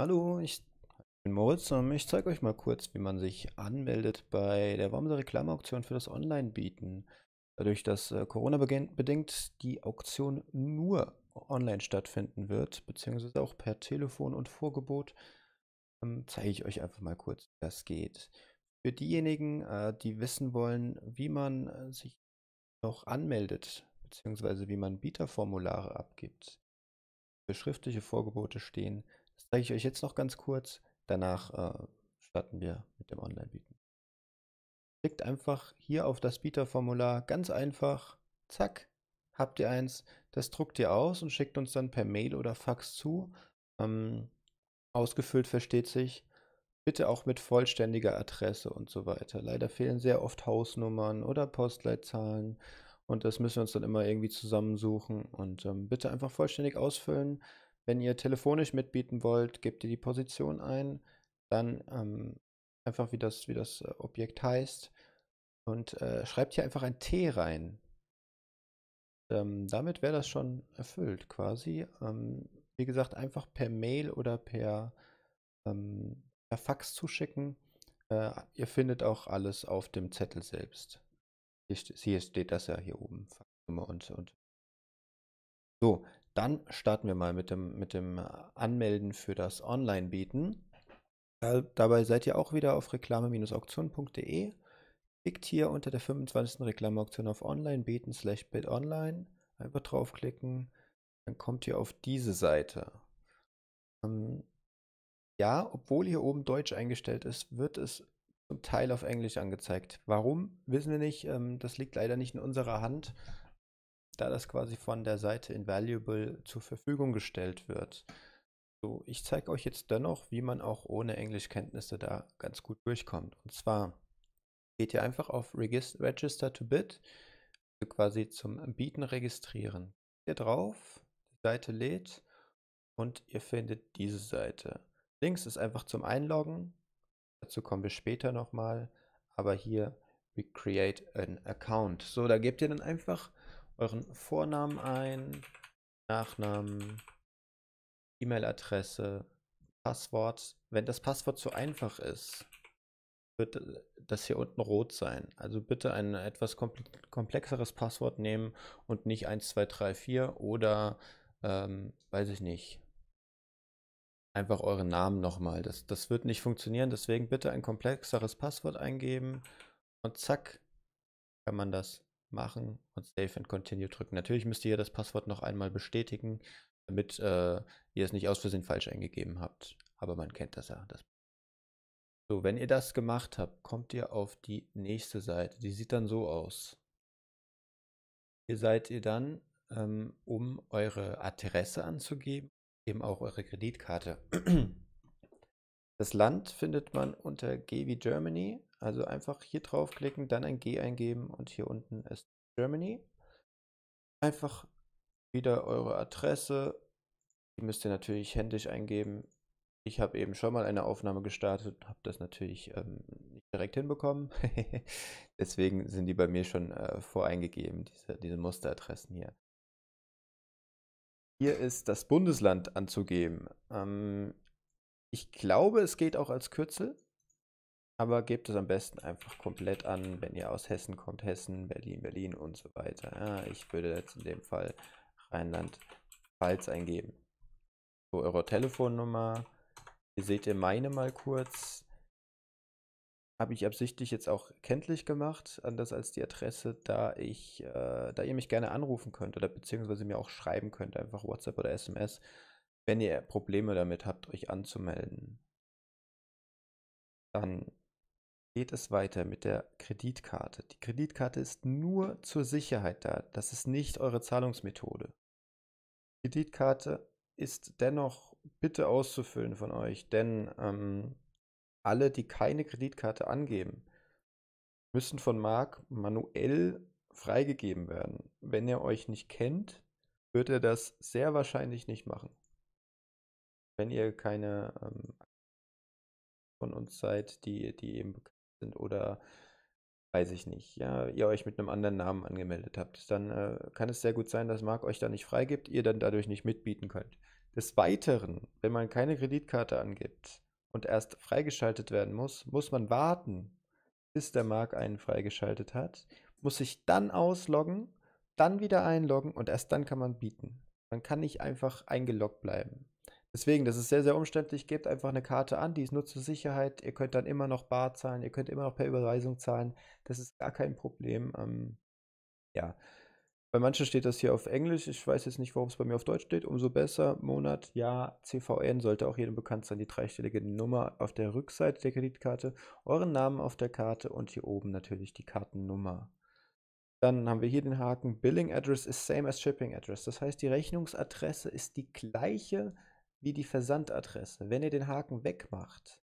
Hallo, ich bin Moritz und ich zeige euch mal kurz, wie man sich anmeldet bei der Wormser Reklamauktion für das Online-Bieten. Dadurch, dass äh, Corona bedingt die Auktion nur online stattfinden wird, beziehungsweise auch per Telefon und Vorgebot, ähm, zeige ich euch einfach mal kurz, wie das geht. Für diejenigen, äh, die wissen wollen, wie man äh, sich noch anmeldet, beziehungsweise wie man Bieterformulare abgibt, für schriftliche Vorgebote stehen, das zeige ich euch jetzt noch ganz kurz. Danach äh, starten wir mit dem Online-Bieten. Klickt einfach hier auf das Bieterformular, ganz einfach, zack, habt ihr eins, das druckt ihr aus und schickt uns dann per Mail oder Fax zu. Ähm, ausgefüllt versteht sich. Bitte auch mit vollständiger Adresse und so weiter. Leider fehlen sehr oft Hausnummern oder Postleitzahlen und das müssen wir uns dann immer irgendwie zusammensuchen. Und ähm, bitte einfach vollständig ausfüllen. Wenn ihr telefonisch mitbieten wollt, gebt ihr die Position ein, dann ähm, einfach wie das, wie das äh, Objekt heißt und äh, schreibt hier einfach ein T rein. Ähm, damit wäre das schon erfüllt quasi. Ähm, wie gesagt, einfach per Mail oder per, ähm, per Fax zuschicken. Äh, ihr findet auch alles auf dem Zettel selbst. Hier, steht das ja hier oben. Und, und. So, dann starten wir mal mit dem, mit dem Anmelden für das Online-Bieten. dabei seid ihr auch wieder auf reklame-auktion.de. Klickt hier unter der 25. Reklameauktion auf Online-Bieten slash bid online. Einfach draufklicken. Dann kommt ihr auf diese Seite. Ähm, ja, obwohl hier oben Deutsch eingestellt ist, wird es zum Teil auf Englisch angezeigt. Warum, wissen wir nicht. Ähm, das liegt leider nicht in unserer Hand da das quasi von der Seite Invaluable zur Verfügung gestellt wird. So, ich zeige euch jetzt dennoch, wie man auch ohne Englischkenntnisse da ganz gut durchkommt. Und zwar geht ihr einfach auf Register to Bid, also quasi zum Bieten registrieren. Hier drauf, die Seite lädt und ihr findet diese Seite. Links ist einfach zum Einloggen, dazu kommen wir später nochmal, aber hier we create an account. So, da gebt ihr dann einfach euren Vornamen ein, Nachnamen, E-Mail-Adresse, Passwort. Wenn das Passwort zu einfach ist, wird das hier unten rot sein. Also bitte ein etwas komplexeres Passwort nehmen und nicht 1234 oder, ähm, weiß ich nicht, einfach euren Namen nochmal. Das, das wird nicht funktionieren, deswegen bitte ein komplexeres Passwort eingeben und zack, kann man das machen und Save and Continue drücken. Natürlich müsst ihr das Passwort noch einmal bestätigen, damit äh, ihr es nicht aus Versehen falsch eingegeben habt. Aber man kennt das ja. Das so, wenn ihr das gemacht habt, kommt ihr auf die nächste Seite. Die sieht dann so aus. Hier seid ihr dann, ähm, um eure Adresse anzugeben, eben auch eure Kreditkarte. Das Land findet man unter G wie Germany. Also einfach hier draufklicken, dann ein G eingeben und hier unten ist Germany. Einfach wieder eure Adresse. Die müsst ihr natürlich händisch eingeben. Ich habe eben schon mal eine Aufnahme gestartet und habe das natürlich ähm, nicht direkt hinbekommen. Deswegen sind die bei mir schon äh, voreingegeben, diese, diese Musteradressen hier. Hier ist das Bundesland anzugeben. Ähm, ich glaube, es geht auch als Kürzel, aber gebt es am besten einfach komplett an, wenn ihr aus Hessen kommt. Hessen, Berlin, Berlin und so weiter. Ja, ich würde jetzt in dem Fall Rheinland-Pfalz eingeben. So, eure Telefonnummer. Hier seht ihr meine mal kurz. Habe ich absichtlich jetzt auch kenntlich gemacht, anders als die Adresse, da ich, äh, da ihr mich gerne anrufen könnt oder beziehungsweise mir auch schreiben könnt, einfach WhatsApp oder SMS wenn ihr Probleme damit habt, euch anzumelden, dann geht es weiter mit der Kreditkarte. Die Kreditkarte ist nur zur Sicherheit da. Das ist nicht eure Zahlungsmethode. Die Kreditkarte ist dennoch bitte auszufüllen von euch, denn ähm, alle, die keine Kreditkarte angeben, müssen von Marc manuell freigegeben werden. Wenn ihr euch nicht kennt, wird er das sehr wahrscheinlich nicht machen wenn ihr keine ähm, von uns seid, die, die eben bekannt sind oder weiß ich nicht, ja, ihr euch mit einem anderen Namen angemeldet habt, dann äh, kann es sehr gut sein, dass Marc euch da nicht freigibt, ihr dann dadurch nicht mitbieten könnt. Des Weiteren, wenn man keine Kreditkarte angibt und erst freigeschaltet werden muss, muss man warten, bis der Mark einen freigeschaltet hat, muss sich dann ausloggen, dann wieder einloggen und erst dann kann man bieten. Man kann nicht einfach eingeloggt bleiben. Deswegen, das ist sehr, sehr umständlich. Gebt einfach eine Karte an, die ist nur zur Sicherheit. Ihr könnt dann immer noch bar zahlen, ihr könnt immer noch per Überweisung zahlen. Das ist gar kein Problem. Ähm, ja, bei manchen steht das hier auf Englisch. Ich weiß jetzt nicht, warum es bei mir auf Deutsch steht. Umso besser. Monat, Jahr, CVN sollte auch jedem bekannt sein. Die dreistellige Nummer auf der Rückseite der Kreditkarte. Euren Namen auf der Karte und hier oben natürlich die Kartennummer. Dann haben wir hier den Haken. Billing Address is same as Shipping Address. Das heißt, die Rechnungsadresse ist die gleiche wie die Versandadresse. Wenn ihr den Haken wegmacht,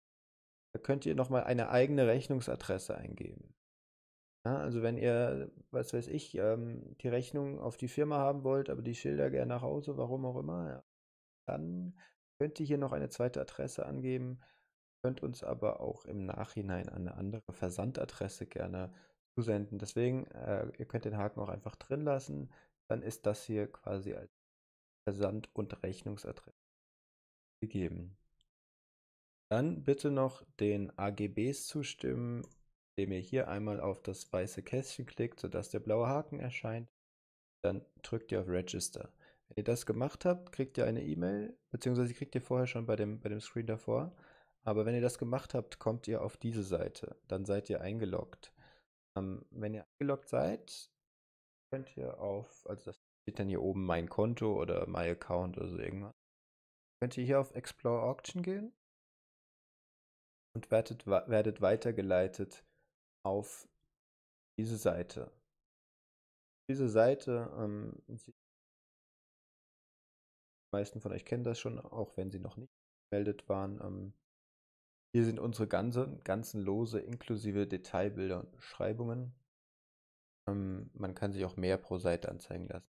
dann könnt ihr nochmal eine eigene Rechnungsadresse eingeben. Ja, also wenn ihr, was weiß ich, ähm, die Rechnung auf die Firma haben wollt, aber die Schilder gerne nach Hause, warum auch immer, ja, dann könnt ihr hier noch eine zweite Adresse angeben, könnt uns aber auch im Nachhinein eine andere Versandadresse gerne zusenden. Deswegen, äh, ihr könnt den Haken auch einfach drin lassen, dann ist das hier quasi als Versand- und Rechnungsadresse gegeben. Dann bitte noch den AGBs zustimmen indem ihr hier einmal auf das weiße Kästchen klickt, sodass der blaue Haken erscheint. Dann drückt ihr auf Register. Wenn ihr das gemacht habt, kriegt ihr eine E-Mail, beziehungsweise kriegt ihr vorher schon bei dem, bei dem Screen davor. Aber wenn ihr das gemacht habt, kommt ihr auf diese Seite. Dann seid ihr eingeloggt. Ähm, wenn ihr eingeloggt seid, könnt ihr auf, also das steht dann hier oben mein Konto oder My Account oder so irgendwas. Könnt ihr hier auf Explore Auction gehen und werdet, werdet weitergeleitet auf diese Seite. Diese Seite, ähm, die meisten von euch kennen das schon, auch wenn sie noch nicht gemeldet waren. Ähm, hier sind unsere ganze, ganzen Lose inklusive Detailbilder und Beschreibungen. Ähm, man kann sich auch mehr pro Seite anzeigen lassen.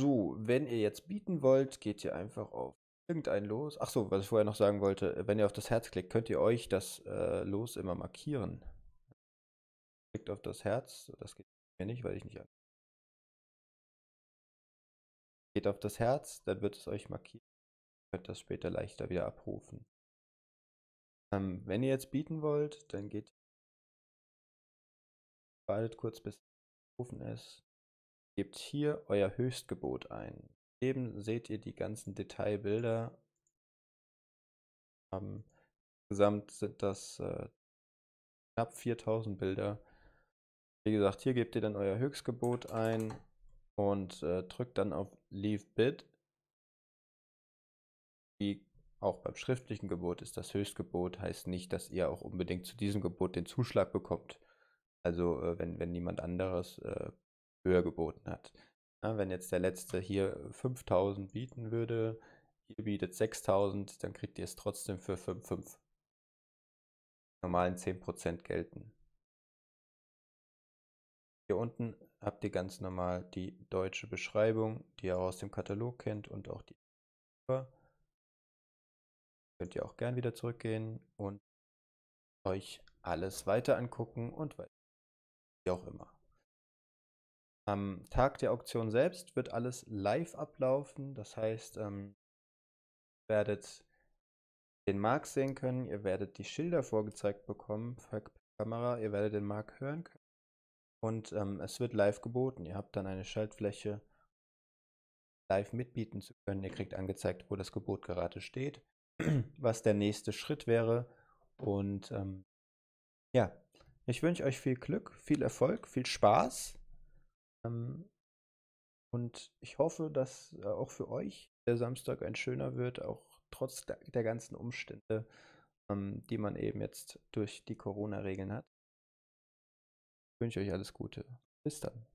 So, wenn ihr jetzt bieten wollt, geht ihr einfach auf irgendein Los. Ach so, was ich vorher noch sagen wollte, wenn ihr auf das Herz klickt, könnt ihr euch das äh, Los immer markieren. Klickt auf das Herz, das geht mir nicht, weil ich nicht an. Geht auf das Herz, dann wird es euch markieren. Ihr könnt das später leichter wieder abrufen. Ähm, wenn ihr jetzt bieten wollt, dann geht wartet kurz bis es offen ist. Gebt hier euer Höchstgebot ein. Daneben seht ihr die ganzen Detailbilder. Ähm, insgesamt sind das äh, knapp 4000 Bilder. Wie gesagt, hier gebt ihr dann euer Höchstgebot ein und äh, drückt dann auf Leave Bid. Wie auch beim schriftlichen Gebot ist das Höchstgebot, heißt nicht, dass ihr auch unbedingt zu diesem Gebot den Zuschlag bekommt. Also äh, wenn, wenn niemand anderes äh, höher geboten hat. Ja, wenn jetzt der letzte hier 5000 bieten würde, ihr bietet 6000, dann kriegt ihr es trotzdem für 5,5. Normalen 10% gelten. Hier unten habt ihr ganz normal die deutsche Beschreibung, die ihr aus dem Katalog kennt und auch die. Könnt ihr auch gern wieder zurückgehen und euch alles weiter angucken und weiter. Wie auch immer. Am Tag der Auktion selbst wird alles live ablaufen. Das heißt, ähm, ihr werdet den Markt sehen können, ihr werdet die Schilder vorgezeigt bekommen per Kamera, ihr werdet den Markt hören können. Und ähm, es wird live geboten. Ihr habt dann eine Schaltfläche, live mitbieten zu können. Ihr kriegt angezeigt, wo das Gebot gerade steht, was der nächste Schritt wäre. Und ähm, ja, ich wünsche euch viel Glück, viel Erfolg, viel Spaß und ich hoffe, dass äh, auch für euch der Samstag ein schöner wird, auch trotz der, der ganzen Umstände, ähm, die man eben jetzt durch die Corona-Regeln hat. Ich wünsche euch alles Gute. Bis dann.